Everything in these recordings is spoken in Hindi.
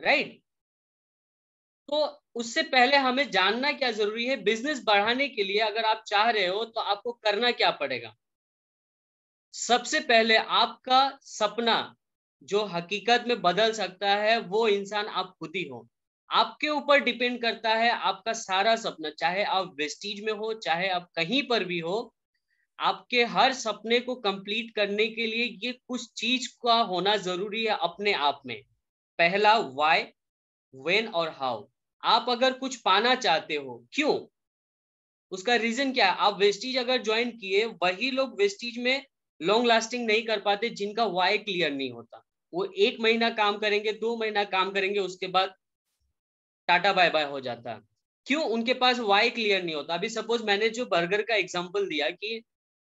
राइट? तो उससे पहले हमें जानना क्या ज़रूरी है? बिज़नेस बढ़ाने के लिए अगर आप चाह रहे हो तो आपको करना क्या पड़ेगा? सबसे पहले आपका सपना जो हकीकत में बदल सकता है, वो इंसान आप खुद ही हो। आपके ऊपर डिपेंड करता है आपका सारा सपना, चाहे आप वेस्टीज में हो, चाहे आप कहीं पर भी हो। आपके हर सपने को कंप्लीट करने के लिए ये कुछ चीज़ का होना ज़रूरी है अपने आप में। पहला वाई वेन और हाउ आप अगर कुछ पाना चाहते हो क्यों? उसका रीजन क्या है? आप वेस्टीज अगर ज्वाइन किए वही लोग वेस्टीज में लॉन्ग लास्टिंग नहीं कर पाते जिनका वाई क्लियर नहीं होता. वो एक महीना काम करेंगे दो महीना काम करेंगे उसके बाद टाटा बाय बाय हो जाता. है क्यों? उनके पास वाई क्लियर नहीं होता. अभी सपोज़ मैंने जो बर्गर का एग्जांपल दिया कि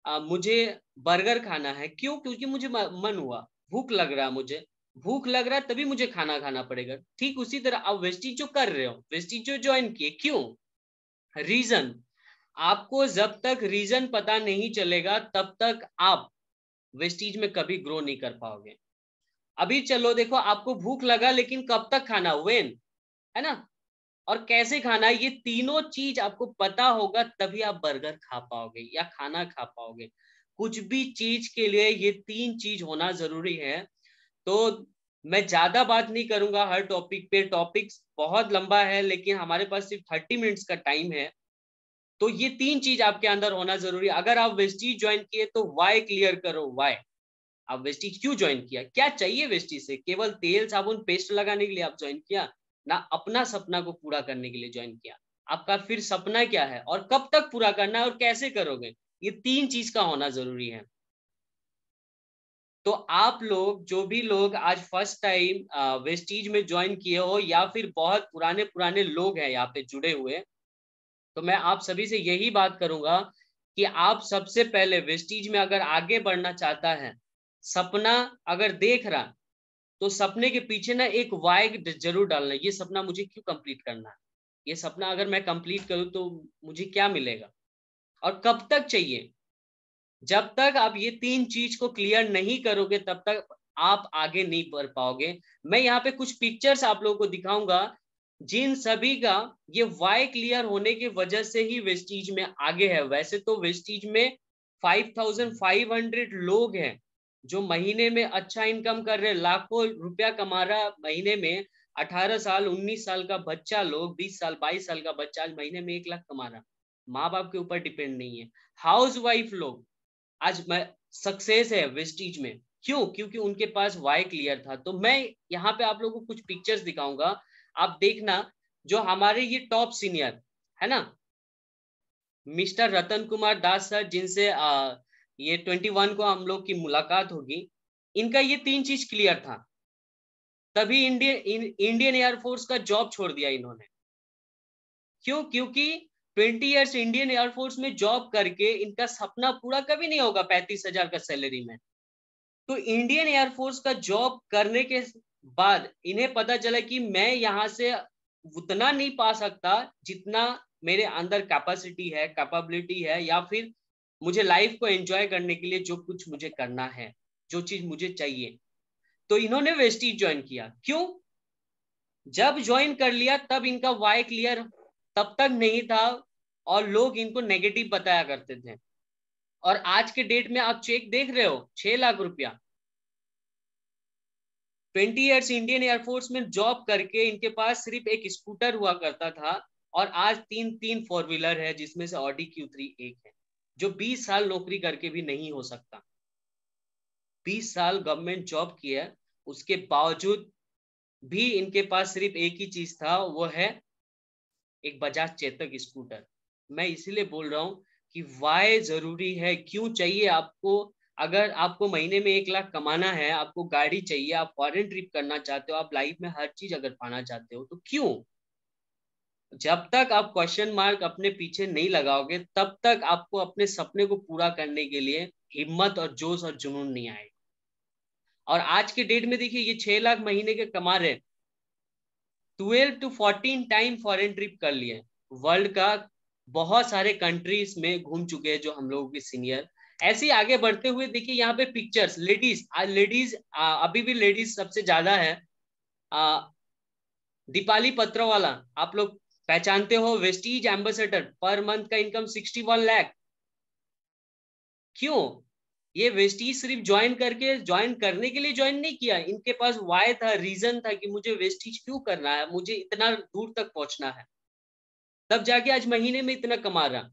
आ, मुझे बर्गर खाना है. क्यों? क्योंकि मुझे मन हुआ. भूख लग रहा मुझे. भूख लग रहा है, तभी मुझे खाना खाना पड़ेगा। ठीक उसी तरह आप वेस्टिज कर रहे हो। वेस्टिज ज्वाइन किए, क्यों? रीजन आपको जब तक रीजन पता नहीं चलेगा, तब तक आप वेस्टीज में कभी ग्रो नहीं कर पाओगे। अभी चलो, देखो, आपको भूख लगा, लेकिन कब तक खाना? वेन है ना? और कैसे खाना? ये तीनों चीज़ आपको पता होगा, तभी आप बर्गर खा पाओगे या खाना खा पाओगे। कुछ भी चीज़ के लिए ये तीन चीज़ होना ज़रूरी है। तो मैं ज़्यादा बात नहीं करूँगा हर टॉपिक पे। टॉपिक बहुत लंबा है, लेकिन हमारे पास सिर्फ़ थर्टी मिनट्स का टाइम है। तो ये तीन चीज़ आपके अंदर होना ज़रूरी। अगर आप वेस्टीज ज्वाइन किए तो वाई क्लियर करो? वाई आप वेस्टीज क्यों ज्वाइन किया? क्या चाहिए वेस्टीज से? केवल तेल, साबुन पेस्ट लगाने के लिए आप ज्वाइन किया, ना अपना सपना को पूरा करने के लिए ज्वाइन किया? आपका फिर सपना क्या है? और कब तक पूरा करना है और कैसे करोगे? ये तीन चीज़ का होना ज़रूरी है। तो आप लोग, जो भी लोग आज फ़र्स्ट टाइम वेस्टीज में ज्वाइन किए हो या फिर बहुत पुराने पुराने लोग हैं यहाँ पे जुड़े हुए तो मैं आप सभी से यही बात करूँगा कि आप सबसे पहले वेस्टीज में अगर आगे बढ़ना चाहता है, सपना अगर देख रहा तो सपने के पीछे ना एक वाई ज़रूर डालना, ये सपना मुझे क्यों कंप्लीट करना है? ये सपना अगर मैं कंप्लीट करूँ तो मुझे क्या मिलेगा? और कब तक चाहिए? जब तक आप ये तीन चीज़ को क्लियर नहीं करोगे, तब तक आप आगे नहीं बढ़ पाओगे। मैं यहाँ पे कुछ पिक्चर्स आप लोगों को दिखाऊँगा। जिन सभी का ये वाई क्लियर होने की वजह से ही वेस्टीज में आगे है। वैसे तो वेस्टीज में 5500 लोग हैं जो महीने में अच्छा इनकम कर रहे लाखों रुपया कमा रहा महीने में। 18 साल 19 साल का बच्चा लोग 20 साल 22 साल का बच्चा आज महीने में एक लाख कमा रहा माँ बाप के ऊपर डिपेंड नहीं है। हाउस वाइफ लोग आज मैं सक्सेस है वेस्टीज में। क्यों? क्योंकि उनके पास वाई क्लियर था। तो मैं यहाँ पे आप लोगों को कुछ पिक्चर्स दिखाऊँगा। आप देखना जो हमारे ये टॉप सीनियर है ना? मिस्टर रतन कुमार दास सर, जिनसे ये ट्वेंटी वन को हम लोग की मुलाकात होगी, इनका ये तीन चीज़ क्लियर था। तभी इंडियन इंडियन एयरफोर्स का जॉब छोड़ दिया इन्होंने। क्यों? क्योंकि twenty years Indian air force में जॉब करके इनका सपना पूरा कभी नहीं होगा पैंतीस हज़ार का सैलरी में। तो इंडियन एयरफोर्स का जॉब करने के बाद इन्हें पता चला कि मैं यहाँ से उतना नहीं पा सकता जितना मेरे अंदर कैपेसिटी है कैपेबिलिटी है, या फिर मुझे लाइफ को एंजॉय करने के लिए जो कुछ मुझे करना है, जो चीज़ मुझे चाहिए। तो इन्होंने वेस्टीज ज्वाइन किया। क्यों? जब ज्वाइन कर लिया, तब इनका वाई क्लियर तब तक नहीं था। और लोग इनको नेगेटिव बताया करते थे। और आज के डेट में आप चेक देख रहे हो, छह लाख रुपया। Twenty years Indian air force में जॉब करके इनके पास सिर्फ़ एक स्कूटर हुआ करता था और आज तीन तीन फोर व्हीलर है, जिसमें से ऑडी क्यू थ्री एक है, जो 20 साल नौकरी करके भी नहीं हो सकता। 20 साल गवर्नमेंट जॉब किया उसके बावजूद भी इनके पास सिर्फ़ एक ही चीज़ था, वो है एक बजाज चेतक स्कूटर मैं इसीलिए बोल रहा हूँ कि वाई ज़रूरी है, क्यों चाहिए आपको, अगर आपको महीने में एक लाख कमाना है, आपको गाड़ी चाहिए, आप फॉरेन ट्रिप करना चाहते हो, आप लाइफ में हर चीज़ अगर पाना चाहते हो तो क्यों? जब तक आप क्वेश्चन मार्क अपने पीछे नहीं लगाओगे, तब तक आपको अपने सपने को पूरा करने के लिए हिम्मत और जोश और जुनून नहीं आएगा। और आज के डेट में देखिए, ये छह लाख महीने के कमा रहे twelve to fourteen time foreign trip कर लिए। वर्ल्ड का बहुत सारे कंट्रीज़ में घूम चुके हैं जो हम लोगों के सीनियर ऐसे ही आगे बढ़ते हुए देखिए यहाँ पे पिक्चर्स लेडीज़ लेडीज़ अभी भी लेडीज़ सबसे ज़्यादा है। दीपाली पत्रवाला, आप लोग पहचानते हो वेस्टीज एम्बेसडर पर मंथ का इनकम सिक्सटी वन लैख क्यों? ये वेस्टीज सिर्फ़ ज्वाइन करके ज्वाइन करने के लिए ज्वाइन नहीं किया। इनके पास वाय था रीजन था कि मुझे वेस्टीज क्यों करना है? मुझे इतना दूर तक पहुँचना है। तब जाके आज महीने में इतना कमा रहा।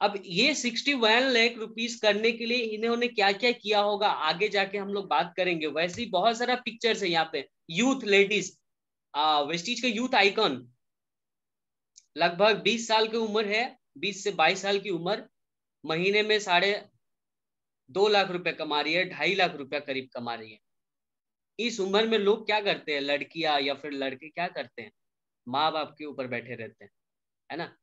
अब ये सिक्सटी वन लाख रुपीज़ करने के लिए इन्होंने क्या क्या किया होगा, आगे जाके हम लोग बात करेंगे। वैसे ही बहुत सारा पिक्चर्स है यहाँ पे। यूथ लेडीज़ वेस्टीज का यूथ आइकॉन लगभग 20 साल की उम्र है 20 से 22 साल की उम्र। महीने में साढ़े दो लाख रुपए कमा रही है, ढाई लाख रुपया करीब कमा रही है। इस उम्र में लोग क्या करते हैं? लड़कियाँ या फिर लड़के क्या करते हैं? माँ बाप के ऊपर बैठे रहते हैं। है ना?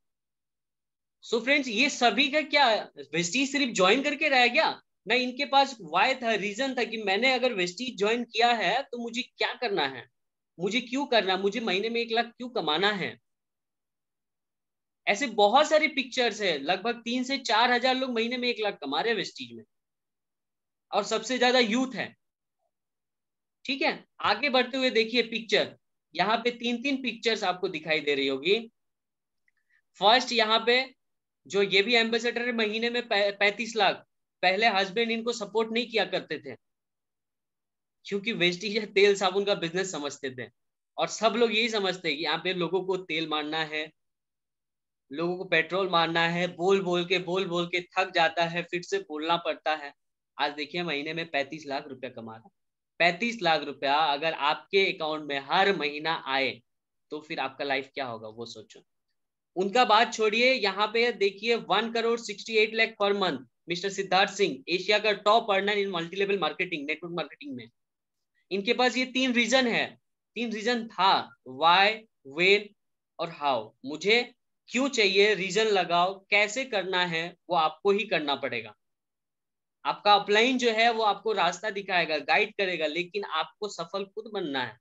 सो so फ्रेंड्स ये सभी का क्या वेस्टीज सिर्फ़ ज्वाइन करके रह गया? ना इनके पास वाय था रीजन था कि मैंने अगर वेस्टीज ज्वाइन किया है तो मुझे क्या करना है? मुझे क्यों करना मुझे महीने में एक लाख क्यों कमाना है? ऐसे बहुत सारे पिक्चर्स है। लगभग तीन से चार हज़ार लोग महीने में एक लाख कमा रहे हैं वेस्टीज में। और सबसे ज़्यादा यूथ है। ठीक है? आगे बढ़ते हुए देखिए पिक्चर यहाँ पे तीन तीन पिक्चर्स आपको दिखाई दे रही होगी। फ़र्स्ट यहाँ पे जो ये भी एम्बेसडर है, महीने में पैंतीस लाख। पहले हस्बैंड इनको सपोर्ट नहीं किया करते थे, क्योंकि वेस्टीज तेल साबुन का बिज़नेस समझते थे। और सब लोग यही समझते हैं कि यहाँ पे लोगों को तेल मारना है, लोगों को पेट्रोल मारना है, बोल बोल के, बोल बोल के थक जाता है, फिर से बोलना पड़ता है। आज देखिए, महीने में पैंतीस लाख रुपया कमा रहा पैंतीस लाख रुपया अगर आपके अकाउंट में हर महीना आए तो फिर आपका लाइफ क्या होगा, वो सोचो। उनका बात छोड़िए, यहाँ पे देखिए one crore sixty eight lakh per month mister Siddharth Singh, Asia का top earner in multi level marketing network marketing में। इनके पास ये तीन रीजन है। तीन रीजन था वाई वेन और हाउ मुझे क्यों चाहिए रीजन लगाओ, कैसे करना है, वो आपको ही करना पड़ेगा। आपका अपलाइन जो है, वो आपको रास्ता दिखाएगा गाइड करेगा, लेकिन आपको सफल खुद बनना है।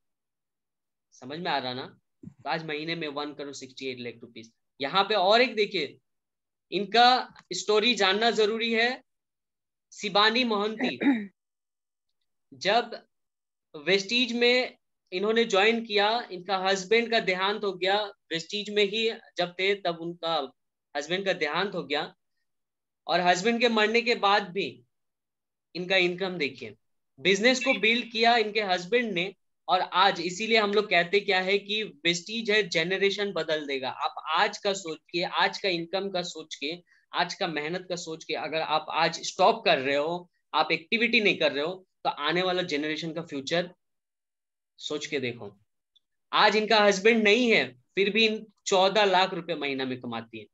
समझ में आ रहा ना? तो आज महीने में one crore sixty eight lakh rupees यहाँ पे और एक देखिए, इनका स्टोरी जानना ज़रूरी है, सिबानी मोहंती। जब वेस्टीज में इन्होंने ज्वाइन किया, इनका हस्बैंड का देहांत हो गया प्रेस्टीज में ही जब थे, तब उनका हस्बैंड का देहांत हो गया। और हस्बैंड के मरने के बाद भी इनका इनकम देखिए बिज़नेस को बिल्ड किया इनके हस्बैंड ने और आज इसीलिए हम लोग कहते क्या है कि वेस्टीज है जेनरेशन बदल देगा। आप आज का सोच के, आज का इनकम का सोच के, आज का मेहनत का सोच के अगर आप आज स्टॉप कर रहे हो, आप एक्टिविटी नहीं कर रहे हो तो आने वाला जेनरेशन का फ्यूचर सोच के देखो। आज इनका हस्बैंड नहीं है, फिर भी इन चौदह लाख रुपए महीना में कमाती है।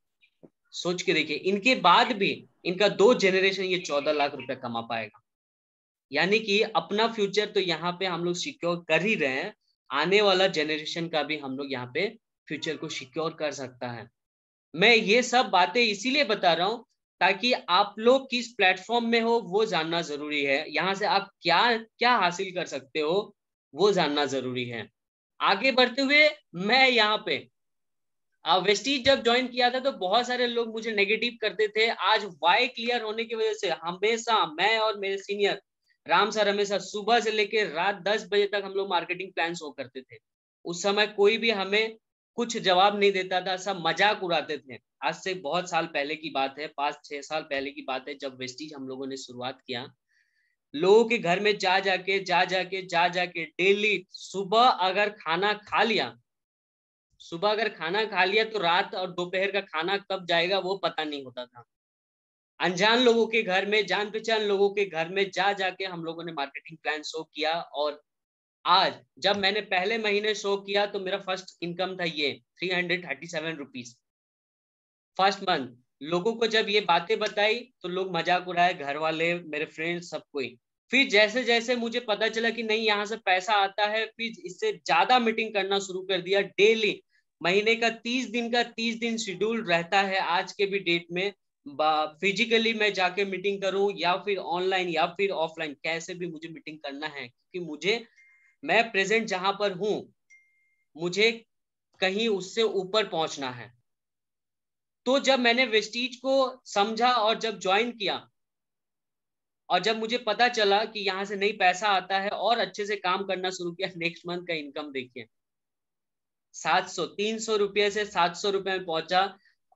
सोच के देखिए, इनके बाद भी इनका दो जेनरेशन ये चौदह लाख रुपए कमा पाएगा। यानी कि अपना फ्यूचर तो यहाँ पे हम लोग सिक्योर कर ही रहे हैं। आने वाला जेनरेशन का भी हम लोग यहाँ पे फ्यूचर को सिक्योर कर सकता है। मैं ये सब बातें इसीलिए बता रहा हूँ ताकि आप लोग किस प्लेटफॉर्म में हो, वो जानना ज़रूरी है। यहाँ से आप क्या क्या हासिल कर सकते हो, वो जानना ज़रूरी है। आगे बढ़ते हुए मैं यहाँ पे वेस्टीज जब ज्वाइन किया था तो बहुत सारे लोग मुझे नेगेटिव करते थे। आज वाई क्लियर होने की वजह से हमेशा मैं और मेरे सीनियर राम सर हमेशा सुबह से लेकर रात दस बजे तक हम लोग मार्केटिंग प्लान शो करते थे। उस समय कोई भी हमें कुछ जवाब नहीं देता था, सब मज़ाक उड़ाते थे। आज से बहुत साल पहले की बात है, पाँच, छह साल पहले की बात है, जब वेस्टीज हम लोगों ने शुरुआत किया। लोगों के घर में जा, जाके जा जाके जा, जाके डेली सुबह अगर खाना खा लिया, सुबह अगर खाना खा लिया तो रात और दोपहर का खाना कब जाएगा वो पता नहीं होता था। अनजान लोगों के घर में जान पहचान लोगों के घर में जा जाके हम लोगों ने मार्केटिंग प्लान शो किया और आज जब मैंने पहले महीने शो किया तो मेरा फ़र्स्ट इनकम था ये three hundred thirty seven rupees first month लोगों को जब ये बातें बताई तो लोग मज़ाक उड़ाए घर वाले मेरे फ्रेंड सब कोई। फिर जैसे जैसे मुझे पता चला कि नहीं, यहाँ से पैसा आता है, फिर इससे ज़्यादा मीटिंग करना शुरू कर दिया। डेली महीने का तीस दिन का तीस दिन शेड्यूल रहता है आज के भी डेट में। फिजिकली मैं जाके मीटिंग करूँ या फिर ऑनलाइन या फिर ऑफलाइन कैसे भी मुझे मीटिंग करना है, क्योंकि मुझे, मैं प्रेजेंट जहाँ पर हूँ, मुझे कहीं उससे ऊपर पहुँचना है। तो जब मैंने वेस्टीज को समझा और जब ज्वाइन किया, और जब मुझे पता चला कि यहाँ से नहीं पैसा आता है और अच्छे से काम करना शुरू किया नेक्स्ट मंथ का इनकम देखिए, सात सौ, तीन सौ रुपये से सात सौ रुपये में पहुँचा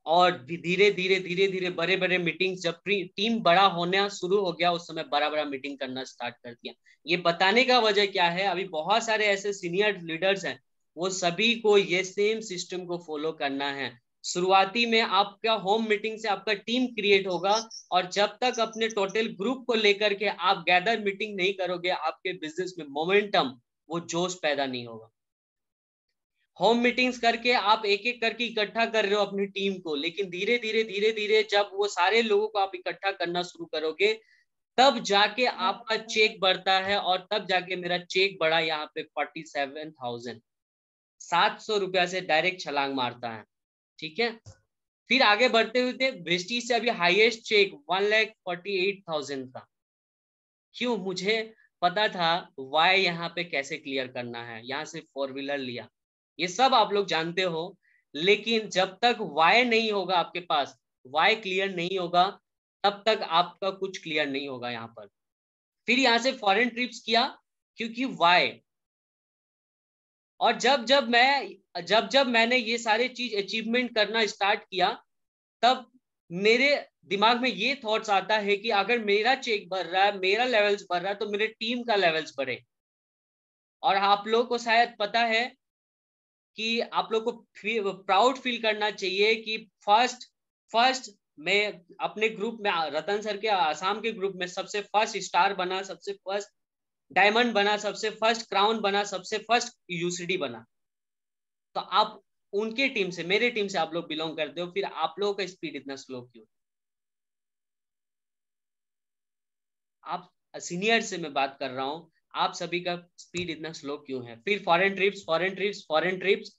और धीरे धीरे धीरे धीरे बड़े बड़े मीटिंग जब टीम बड़ा होना शुरू हो गया, उस समय बड़ा बड़ा मीटिंग करना स्टार्ट कर दिया। ये बताने का वजह क्या है? अभी बहुत सारे ऐसे सीनियर लीडर्स हैं, वो सभी को ये सेम सिस्टम को फॉलो करना है। शुरुआती में आपका होम मीटिंग से आपका टीम क्रिएट होगा और जब तक अपने टोटल ग्रुप को लेकर के आप गैदर मीटिंग नहीं करोगे, आपके बिज़नेस में मोमेंटम वो जोश पैदा नहीं होगा। होम मीटिंग्स करके आप एक एक करके इकट्ठा कर रहे हो अपनी टीम को, लेकिन धीरे धीरे धीरे धीरे जब वो सारे लोगों को आप इकट्ठा करना शुरू करोगे, तब जाके आपका चेक बढ़ता है और तब जाके मेरा चेक बढ़ा यहाँ पे फोर्टी सेवन थाउज़ेंड सात सौ रुपया से डायरेक्ट छलांग मारता है, ठीक है? फिर आगे बढ़ते हुए वेस्टी से अभी highest cheque one lakh forty eight thousand का। क्यों? मुझे पता था वाई यहाँ पे कैसे क्लियर करना है। यहाँ से फोर व्हीलर लिया। ये सब आप लोग जानते हो, लेकिन जब तक वाई नहीं होगा आपके पास वाई क्लियर नहीं होगा, तब तक आपका कुछ क्लियर नहीं होगा यहाँ पर। फिर यहाँ से फॉरेन ट्रिप्स किया, क्योंकि वाई और जब जब मैं, जब जब मैंने ये सारे चीज़ अचीवमेंट करना स्टार्ट किया, तब मेरे दिमाग में ये थॉट्स आता है कि अगर मेरा चेक भर रहा है, मेरा लेवल्स बढ़ रहा है तो मेरे टीम का लेवल्स बढ़े। और आप लोग को शायद पता है कि आप लोग को प्राउड फील करना चाहिए कि फ़र्स्ट फ़र्स्ट मैं अपने ग्रुप में, रतन सर के, आसाम के ग्रुप में सबसे फ़र्स्ट स्टार बना, सबसे फ़र्स्ट डायमंड बना, सबसे फ़र्स्ट क्राउन बना, सबसे फ़र्स्ट यूसीडी बना। तो आप उनके टीम से, मेरे टीम से आप लोग बिलोंग करते हो, फिर आप लोगों का स्पीड इतना स्लो क्यों? आप सीनियर से मैं बात कर रहा हूँ आप सभी का स्पीड इतना स्लो क्यों है? फिर foreign trips foreign trips foreign trips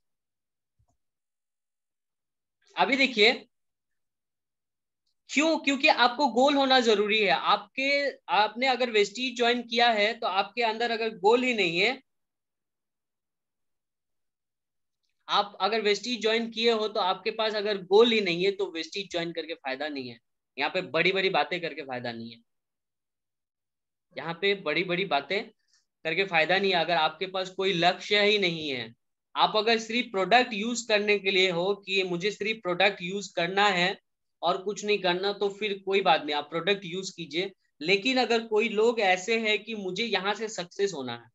अभी देखिए, क्यों? क्योंकि आपको गोल होना ज़रूरी है। आपके, आपने अगर वेस्टीज ज्वाइन किया है तो आपके अंदर अगर गोल ही नहीं है, आप अगर वेस्टीज ज्वाइन किए हो तो आपके पास अगर गोल ही नहीं है तो वेस्टीज ज्वाइन करके फ़ायदा नहीं है। यहाँ पे बड़ी बड़ी बातें करके फ़ायदा नहीं है। यहाँ पे बड़ी बड़ी बातें करके फ़ायदा नहीं है। अगर आपके पास कोई लक्ष्य ही नहीं है, आप अगर सिर्फ़ प्रोडक्ट यूज़ करने के लिए हो कि मुझे सिर्फ़ प्रोडक्ट यूज़ करना है और कुछ नहीं करना तो फिर कोई बात नहीं, आप प्रोडक्ट यूज़ कीजिए। लेकिन अगर कोई लोग ऐसे हैं कि मुझे यहाँ से सक्सेस होना है,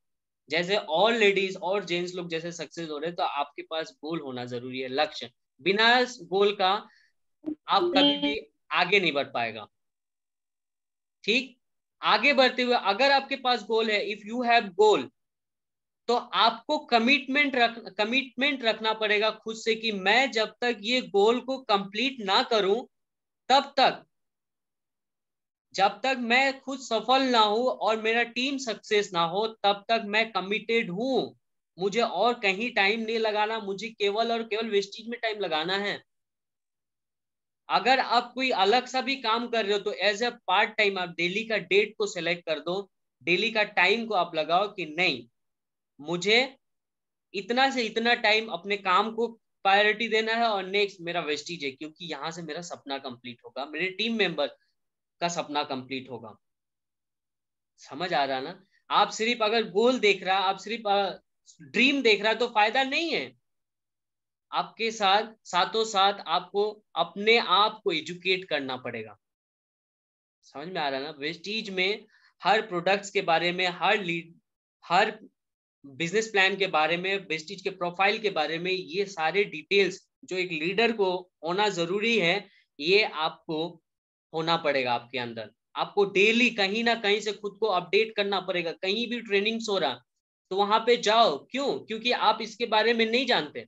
जैसे और लेडीज़ और जेंट्स लोग जैसे सक्सेस हो रहे हैं तो आपके पास गोल होना ज़रूरी है, लक्ष्य। बिना गोल का आप कभी भी आगे नहीं बढ़ पाएगा। ठीक? आगे बढ़ते हुए अगर आपके पास गोल है इफ़ यू हैव गोल तो आपको कमिटमेंट रख कमिटमेंट रखना पड़ेगा खुद से कि मैं जब तक ये गोल को कंप्लीट ना करूँ, तब तक, जब तक मैं खुद सफल ना हूँ और मेरा टीम सक्सेस ना हो, तब तक मैं कमिटेड हूँ। मुझे और कहीं टाइम नहीं लगाना, मुझे केवल और केवल वेस्टेज में टाइम लगाना है। अगर आप कोई अलग सा भी काम कर रहे हो तो एज ए पार्ट टाइम आप डेली का डेट को सिलेक्ट कर दो डेली का टाइम को आप लगाओ कि नहीं, मुझे इतना से इतना टाइम अपने काम को प्रायोरिटी देना है और नेक्स्ट मेरा वेस्टिज है, क्योंकि यहाँ से मेरा सपना कंप्लीट होगा, मेरे टीम मेंबर का सपना कंप्लीट होगा। समझ आ रहा ना? आप सिर्फ़ अगर गोल देख रहा, आप सिर्फ़ ड्रीम देख रहा तो फ़ायदा नहीं है। आपके साथ साथों साथ आपको अपने आप को एजुकेट करना पड़ेगा। समझ में आ रहा है ना? वेस्टीज में हर प्रोडक्ट्स के बारे में, हर लीड हर बिज़नेस प्लान के बारे में वेस्टिज के प्रोफ़ाइल के बारे में ये सारे डिटेल्स जो एक लीडर को होना ज़रूरी है, ये आपको होना पड़ेगा आपके अंदर। आपको डेली कहीं ना कहीं से खुद को अपडेट करना पड़ेगा। कहीं भी ट्रेनिंग्स हो रहा तो वहाँ पे जाओ। क्यों? क्योंकि आप इसके बारे में नहीं जानते।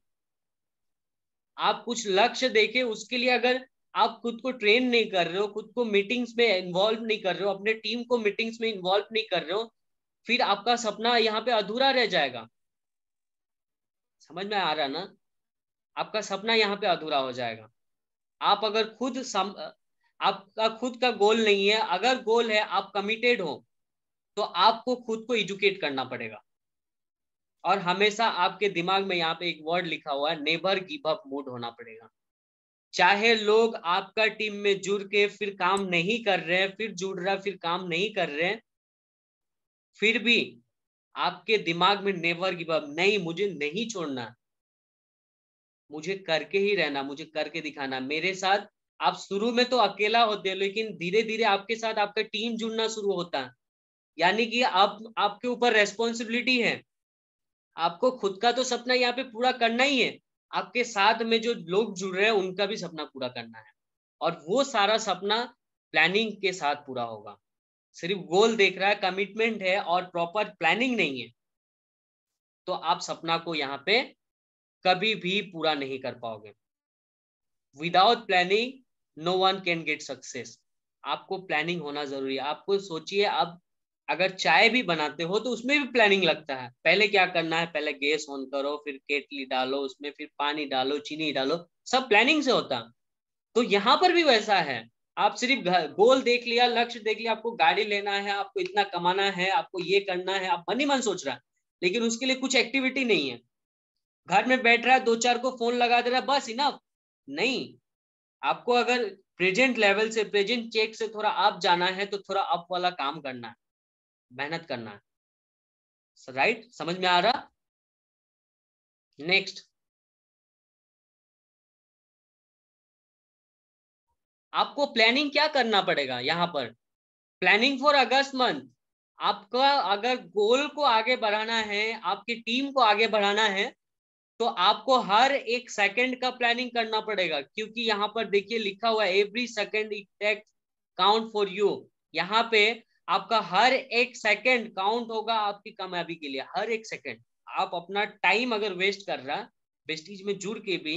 आप कुछ लक्ष्य देखे उसके लिए अगर आप खुद को ट्रेन नहीं कर रहे हो खुद को मीटिंग्स में इन्वॉल्व नहीं कर रहे हो अपने टीम को मीटिंग्स में इन्वॉल्व नहीं कर रहे हो फिर आपका सपना यहाँ पे अधूरा रह जाएगा। समझ में आ रहा ना? आपका सपना यहाँ पे अधूरा हो जाएगा। आप अगर खुद सम, आपका खुद का गोल नहीं है अगर गोल है आप कमिटेड हो तो आपको खुद को एजुकेट करना पड़ेगा। और हमेशा आपके दिमाग में यहाँ पे एक वर्ड लिखा हुआ है नेवर गिव अप मूड होना पड़ेगा। चाहे लोग आपका टीम में जुड़ के फिर काम नहीं कर रहे हैं, फिर जुड़ रहा, फिर काम नहीं कर रहे हैं, फिर भी आपके दिमाग में नेवर गिव अप नहीं, मुझे नहीं छोड़ना। मुझे करके ही रहना, मुझे करके दिखाना। मेरे साथ, आप शुरू में तो अकेला होते हैं, लेकिन धीरे धीरे आपके साथ आपका टीम जुड़ना शुरू होता। है यानी कि आप आपके ऊपर रेस्पॉन्सिबिलिटी है। आपको खुद का तो सपना यहाँ पे पूरा करना ही है। आपके साथ में जो लोग जुड़ रहे हैं, उनका भी सपना पूरा करना है। और वो सारा सपना प्लानिंग के साथ पूरा होगा। सिर्फ़ गोल देख रहा है कमिटमेंट है और प्रॉपर प्लानिंग नहीं है तो आप सपना को यहाँ पे कभी भी पूरा नहीं कर पाओगे। Without planning no one can get success आपको प्लानिंग होना ज़रूरी है। आपको सोचिए, अब अगर चाय भी बनाते हो तो उसमें भी प्लानिंग लगता है। पहले क्या करना है? पहले गैस ऑन करो, फिर केटली डालो, उसमें फिर पानी डालो, चीनी डालो, सब प्लानिंग से होता तो यहाँ पर भी वैसा है। आप सिर्फ़ गोल देख लिया, लक्ष्य देख लिया, आपको गाड़ी लेना है, आपको इतना कमाना है, आपको ये करना है, आप मन ही मन सोच रहा है। लेकिन उसके लिए कुछ एक्टिविटी नहीं है। घर में बैठ रहा है दो चार को फ़ोन लगा दे रहा है, बस इनफ नहीं। आपको अगर प्रेजेंट लेवल से प्रेजेंट चेक से थोड़ा आप जाना है तो थोड़ा अप वाला काम करना है। मेहनत करना है। Right right? समझ में आ रहा? नेक्स्ट आपको प्लानिंग क्या करना पड़ेगा यहाँ पर? प्लानिंग फॉर अगस्त मंथ आपका अगर गोल को आगे बढ़ाना है, आपकी टीम को आगे बढ़ाना है तो आपको हर एक सेकंड का प्लानिंग करना पड़ेगा। क्योंकि यहाँ पर देखिए लिखा हुआ every second it takes count for you यहाँ पे आपका हर एक सेकंड काउंट होगा आपकी कामयाबी के लिए हर एक सेकंड आप अपना टाइम अगर वेस्ट कर रहा वेस्टिज में जुड़ के भी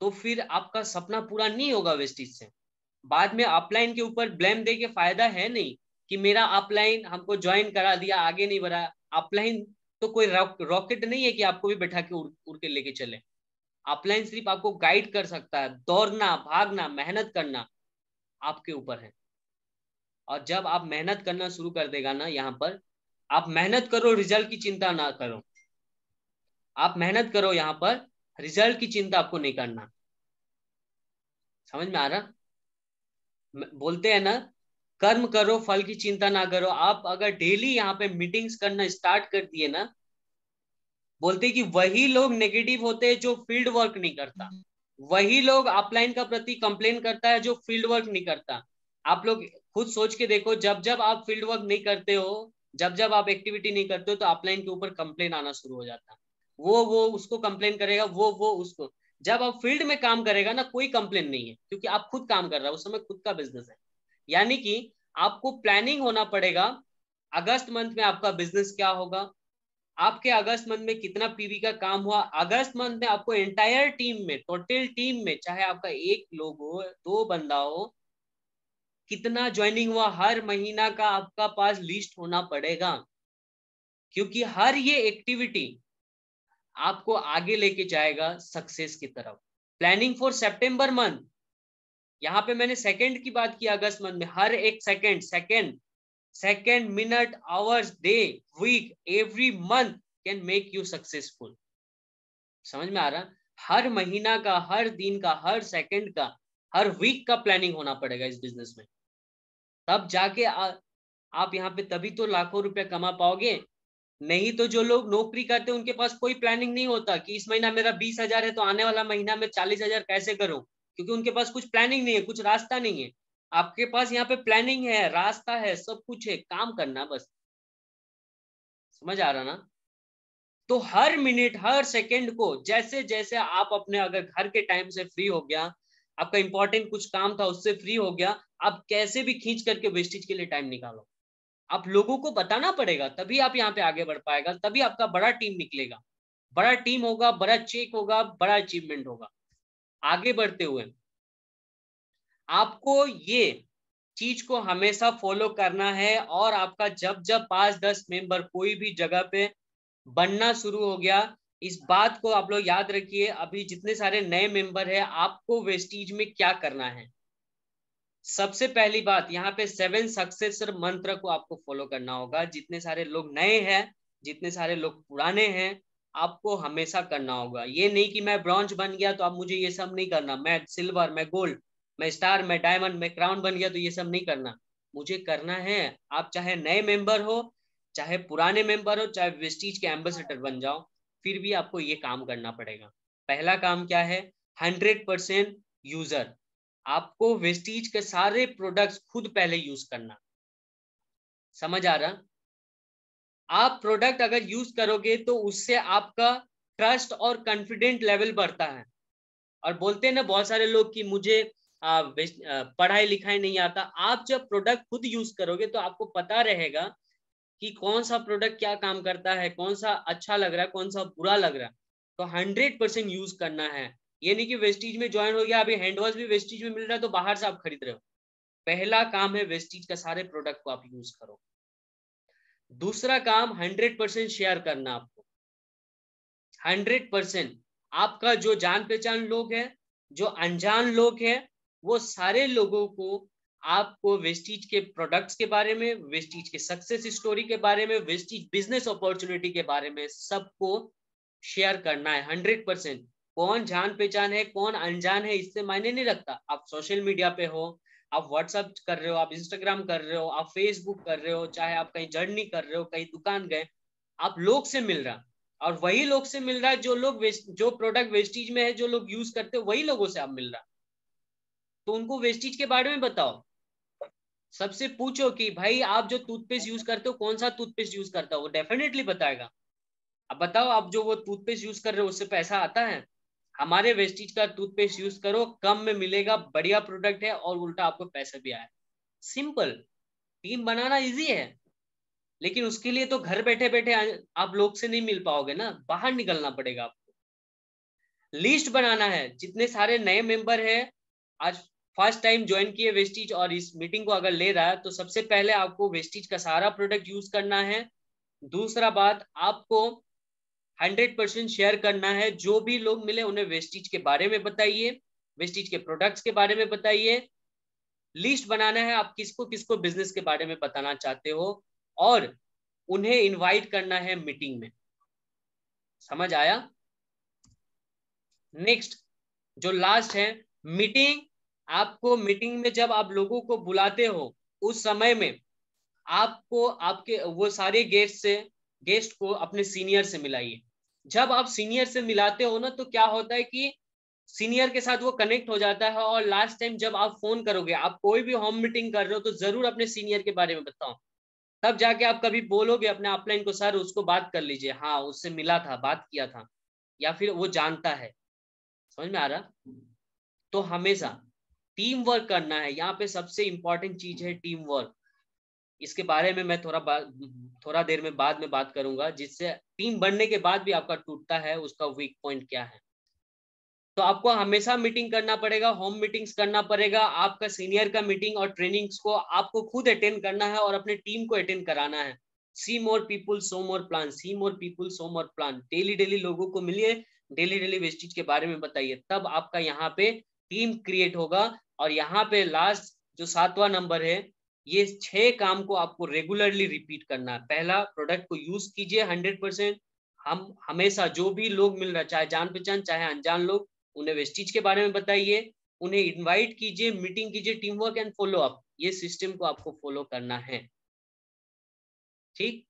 तो फिर आपका सपना पूरा नहीं होगा वेस्टिज से। बाद में अपलाइन के ऊपर ब्लेम दे के फ़ायदा है नहीं कि मेरा अपलाइन हमको ज्वाइन करा दिया आगे नहीं बढ़ा। अपलाइन तो कोई रॉकेट नहीं है कि आपको भी बैठा के उड़, उड़ के लेके चले। अपलाइन सिर्फ़ आपको गाइड कर सकता है दौड़ना भागना मेहनत करना आपके ऊपर है। और जब आप मेहनत करना शुरू कर देगा ना यहाँ पर, आप मेहनत करो रिज़ल्ट की चिंता ना करो। आप मेहनत करो यहाँ पर रिज़ल्ट की चिंता आपको नहीं करना। समझ में आ रहा? बोलते हैं ना, कर्म करो, फल की चिंता ना करो। आप अगर डेली यहाँ पे मीटिंग्स करना स्टार्ट कर दिए ना, बोलते कि वही लोग नेगेटिव होते हैं जो फ़ील्ड वर्क नहीं करता। वही लोग अपलाइन का प्रति कंप्लेन करता है जो फ़ील्ड वर्क नहीं करता। आप लोग खुद सोच के देखो, जब जब आप फ़ील्ड वर्क नहीं करते हो, जब जब आप एक्टिविटी नहीं करते हो तो अपलाइन के ऊपर कंप्लेन आना शुरू हो जाता है। वो वो उसको कंप्लेन करेगा, वो वो उसको। जब आप फ़ील्ड में काम करेगा ना, कोई कंप्लेन नहीं है, क्योंकि आप खुद काम कर रहा है, उस समय खुद का बिज़नेस है। यानी कि आपको प्लानिंग होना पड़ेगा, अगस्त मंथ में आपका बिज़नेस क्या होगा? आपके अगस्त मंथ में कितना पीवी का काम हुआ? अगस्त मंथ में आपको एंटायर टीम में टोटल टीम में, चाहे आपका एक लोग हो, दो बंदा हो कितना ज्वाइनिंग हुआ, हर महीना का आपका पास लिस्ट होना पड़ेगा। क्योंकि हर ये एक्टिविटी आपको आगे लेके जाएगा सक्सेस की तरफ़। प्लानिंग फॉर सितंबर मंथ यहाँ पे मैंने सेकंड की बात की अगस्त मंथ में। हर एक second second second minute hours day week every month can make you successful समझ में आ रहा? हर महीना का, हर दिन का, हर सेकंड का, हर वीक का प्लानिंग होना पड़ेगा इस बिज़नेस में। तब जाके आ, आप यहाँ पे तभी तो लाखों रुपए कमा पाओगे। नहीं तो जो लोग नौकरी करते हैं उनके पास कोई प्लानिंग नहीं होता कि इस महीना मेरा बीस हज़ार है तो आने वाला महीना में चालीस हज़ार कैसे करूँ? क्योंकि उनके पास कुछ प्लानिंग नहीं है कुछ रास्ता नहीं है। आपके पास यहाँ पे प्लानिंग है रास्ता है सब कुछ है काम करना बस। समझ आ रहा ना? तो हर मिनट हर सेकंड को जैसे जैसे आप अपने अगर घर के टाइम से फ्री हो गया आपका इंपॉर्टेंट कुछ काम था, उससे फ्री हो गया। आप कैसे भी खींच करके वेस्टेज के लिए टाइम निकालो। आप लोगों को बताना पड़ेगा, तभी आप यहाँ पे आगे बढ़ पाएगा, तभी आपका बड़ा टीम निकलेगा। बड़ा टीम होगा, बड़ा चेक होगा, बड़ा अचीवमेंट होगा। आगे बढ़ते हुए, आपको ये चीज़ को हमेशा फॉलो करना है और आपका जब जब पाँच दस मेंबर कोई भी जगह पे बनना शुरू हो गया इस बात को आप लोग याद रखिए, अभी जितने सारे नए मेंबर है, आपको वेस्टीज में क्या करना है? सबसे पहली बात, यहाँ पे सेवन सक्सेसर मंत्र को आपको फॉलो करना होगा। जितने सारे लोग नए हैं, जितने सारे लोग पुराने हैं, आपको हमेशा करना होगा। ये नहीं कि मैं ब्रॉन्ज बन गया तो अब मुझे ये सब नहीं करना। मैं सिल्वर मैं गोल्ड मैं स्टार मैं डायमंड मैं क्राउन बन गया तो ये सब नहीं करना। मुझे करना है, आप चाहे नए मेंबर हो, चाहे पुराने मेंबर हो, चाहे वेस्टीज के एम्बेसडर बन जाओ। फिर भी आपको ये काम करना पड़ेगा। पहला काम क्या है? Hundred percent user. आपको वेस्टीज के सारे प्रोडक्ट्स खुद पहले यूज़ करना। समझ आ रहा? आप प्रोडक्ट अगर यूज़ करोगे तो उससे आपका ट्रस्ट और कॉन्फिडेंट लेवल बढ़ता है। और बोलते हैं ना बहुत सारे लोग कि मुझे पढ़ाई लिखाई नहीं आता। आप जब प्रोडक्ट खुद यूज़ करोगे तो आपको पता रहेगा कि कौन सा प्रोडक्ट क्या काम करता है, कौन सा अच्छा लग रहा है, कौन सा बुरा लग रहा है। तो हंड्रेड परसेंट यूज़ करना है। ये नहीं कि वेस्टीज में ज्वाइन हो गया, अभी हैंड वॉश भी वेस्टीज में मिल रहा है तो बाहर से आप खरीद रहे हो। पहला काम है वेस्टीज का सारे प्रोडक्ट को आप यूज़ करो। दूसरा काम हंड्रेड परसेंट शेयर करना आपको। हंड्रेड परसेंट आपका जो जान पहचान लोग है, जो अनजान लोग है, वो सारे लोगों को आपको वेस्टीज के प्रोडक्ट्स के बारे में, वेस्टीज के सक्सेस स्टोरी के बारे में, वेस्टीज बिज़नेस अपॉर्चुनिटी के बारे में सबको शेयर करना है हंड्रेड परसेंट कौन जान पहचान है, कौन अनजान है, इससे मायने नहीं रखता। आप सोशल मीडिया पे हो, आप व्हाट्सअप कर रहे हो, आप इंस्टाग्राम कर रहे हो, आप फेसबुक कर रहे हो, चाहे आप कहीं जर्नी कर रहे हो, कहीं दुकान गए, आप लोग से मिल रहा। और वही लोग से मिल रहा है जो लोग जो प्रोडक्ट वेस्टीज में है, जो लोग यूज़ करते हो, वही लोगों से आप मिल रहा। तो उनको वेस्टीज के बारे में बताओ। सबसे पूछो कि भाई, आप जो टूथपेस्ट यूज़ करते हो, कौन सा टूथपेस्ट यूज़ करता हो? वो डेफिनेटली बताएगा। अब बताओ, आप जो वो टूथपेस्ट यूज़ कर रहे हो, उससे पैसा आता है? हमारे वेस्टीज का टूथपेस्ट यूज़ करो, कम में मिलेगा, बढ़िया प्रोडक्ट है और उल्टा आपको पैसा भी आए सिंपल टीम बनाना इजी है। लेकिन उसके लिए तो घर बैठे बैठे आप लोग से नहीं मिल पाओगे ना। बाहर निकलना पड़ेगा आपको। लिस्ट बनाना है। जितने सारे नए मेंबर है, आज फ़र्स्ट टाइम ज्वाइन किए वेस्टीज और इस मीटिंग को अगर ले रहा है तो सबसे पहले आपको वेस्टीज का सारा प्रोडक्ट यूज़ करना है। दूसरा बात, आपको हंड्रेड परसेंट शेयर करना है। जो भी लोग मिले, उन्हें वेस्टीज के बारे में बताइए, वेस्टीज के प्रोडक्ट्स के बारे में बताइए। लिस्ट बनाना है, आप किसको किसको बिज़नेस के बारे में बताना चाहते हो और उन्हें इनवाइट करना है मीटिंग में। समझ आया? नेक्स्ट, जो लास्ट है, मीटिंग आपको मीटिंग में जब आप लोगों को बुलाते हो, उस समय में आपको, आपके, वो सारे गेस्ट से, गेस्ट को अपने सीनियर से मिलाइए। जब आप सीनियर से मिलाते हो ना तो क्या होता है कि सीनियर के साथ वो कनेक्ट हो जाता है और लास्ट टाइम जब आप फ़ोन करोगे, आप कोई भी होम मीटिंग कर रहे हो तो ज़रूर अपने सीनियर के बारे में बताओ। तब जाके आप कभी बोलोगे अपने अपलाइन को, सर, उसको बात कर लीजिए। हाँ उससे मिला था, बात किया था, या फिर वो जानता है। समझ में आ रहा? तो हमेशा टीम वर्क करना है। यहाँ पे सबसे इंपॉर्टेंट चीज़ है टीम वर्क इसके बारे में मैं थोड़ा थोड़ा देर में बाद में बात करूँगा, जिससे टीम बनने के बाद भी आपका टूटता है, उसका वीक पॉइंट क्या है। तो आपको हमेशा मीटिंग करना पड़ेगा होम मीटिंग्स करना पड़ेगा, आपका सीनियर का मीटिंग और ट्रेनिंग्स को आपको खुद अटेंड करना है और अपने टीम को अटेंड कराना है। See more people so more plan see more people so more plan daily daily लोगों को मिलिए डेली डेली वेस्टेज के बारे में बताइए। तब आपका यहाँ पे टीम क्रिएट होगा और यहाँ पे लास्ट जो सातवां नंबर है, ये छह काम को आपको रेगुलरली रिपीट करना है। पहला प्रोडक्ट को यूज़ कीजिए हंड्रेड परसेंट हम हमेशा जो भी लोग मिल रहा, चाहे जान पहचान, चाहे अनजान लोग, उन्हें वेस्टिज के बारे में बताइए। उन्हें इनवाइट कीजिए मीटिंग कीजिए team work and follow up ये सिस्टम को आपको फॉलो करना है। ठीक?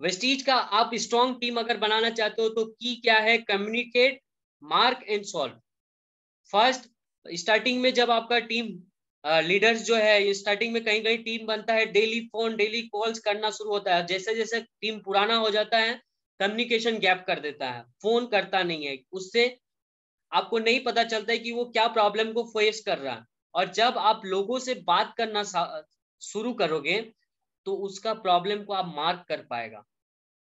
वेस्टीज का आप स्ट्रॉन्ग टीम अगर बनाना चाहते हो तो की क्या है? Communicate mark and solve first starting में जब आपका टीम लीडर्स जो है स्टार्टिंग में कहीं कहीं टीम बनता है डेली फ़ोन डेली कॉल्स करना शुरू होता है। जैसे जैसे टीम पुराना हो जाता है कम्युनिकेशन गैप कर देता है। फ़ोन करता नहीं है। उससे आपको नहीं पता चलता है कि वो क्या प्रॉब्लम को फेस कर रहा है। और जब आप लोगों से बात करना शुरू करोगे तो उसका प्रॉब्लम को आप मार्क कर पाएगा।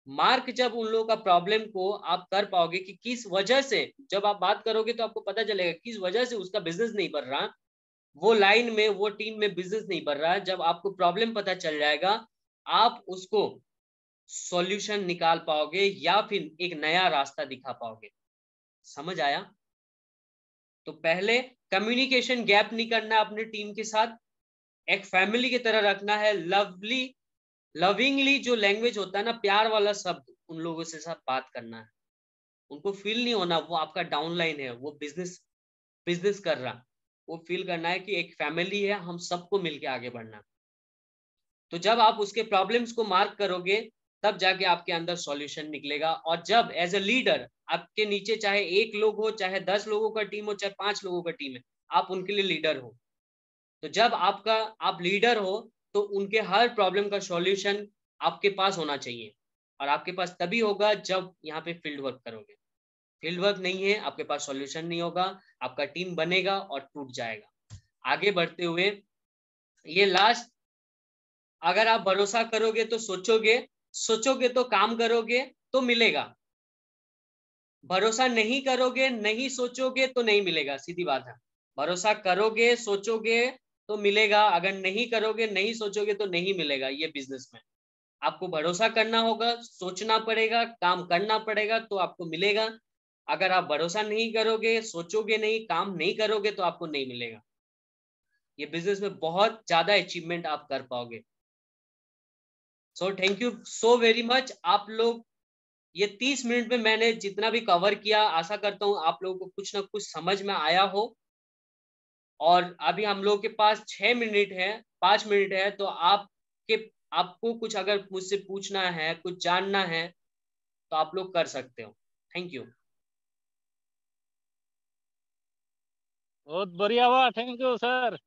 मार्क जब उन लोगों का प्रॉब्लम को आप कर पाओगे कि किस वजह से, जब आप बात करोगे तो आपको पता चलेगा किस वजह से उसका बिज़नेस नहीं बढ़ रहा, वो लाइन में, वो टीम में बिज़नेस नहीं बढ़ रहा, जब आपको प्रॉब्लम पता चल जाएगा, आप उसको सॉल्यूशन निकाल पाओगे या फिर एक नया रास्ता दिखा पाओगे। समझ आया? तो पहले कम्युनिकेशन गैप नहीं करना अपने टीम के साथ, एक फैमिली की तरह रखना है लवली लविंगली जो लैंग्वेज होता है ना, प्यार वाला शब्द, उन लोगों से साथ बात करना है। उनको फील नहीं होना, वो आपका डाउनलाइन है, वो बिज़नेस बिज़नेस कर रहा। वो फील करना है कि एक फैमिली है, हम सबको मिलके आगे बढ़ना। तो जब आप उसके प्रॉब्लम्स को मार्क करोगे, तब जाके आपके अंदर सॉल्यूशन निकलेगा। और जब एज ए लीडर आपके नीचे चाहे एक लोग हो, चाहे दस लोगों का टीम हो, चाहे पाँच लोगों का टीम है, आप उनके लिए लीडर हो। तो जब आपका, आप लीडर हो तो उनके हर प्रॉब्लम का सॉल्यूशन आपके पास होना चाहिए। और आपके पास तभी होगा जब यहाँ पे फ़ील्ड वर्क करोगे। फ़ील्ड वर्क नहीं है, आपके पास सॉल्यूशन नहीं होगा, आपका टीम बनेगा और टूट जाएगा। आगे बढ़ते हुए, ये लास्ट अगर आप भरोसा करोगे तो सोचोगे सोचोगे तो काम करोगे तो मिलेगा। भरोसा नहीं करोगे, नहीं सोचोगे तो नहीं मिलेगा, सीधी बात है। भरोसा करोगे, सोचोगे तो मिलेगा। अगर नहीं करोगे, नहीं सोचोगे तो नहीं मिलेगा ये बिज़नेस में आपको भरोसा करना होगा, सोचना पड़ेगा, काम करना पड़ेगा तो आपको मिलेगा। अगर आप भरोसा नहीं करोगे, सोचोगे नहीं, काम नहीं करोगे तो आपको नहीं मिलेगा। ये बिज़नेस में बहुत ज़्यादा अचीवमेंट आप कर पाओगे। So thank you so very much आप लोग, ये तीस मिनट में मैंने जितना भी कवर किया, आशा करता हूँ आप लोगों को कुछ ना कुछ समझ में आया हो। और अभी हम लोग के पास छह मिनट है, पाँच मिनट है तो आपके, आपको कुछ अगर मुझसे पूछना है, कुछ जानना है तो आप लोग कर सकते हो। थैंक यू बहुत बढ़िया हुआ। Thank you sir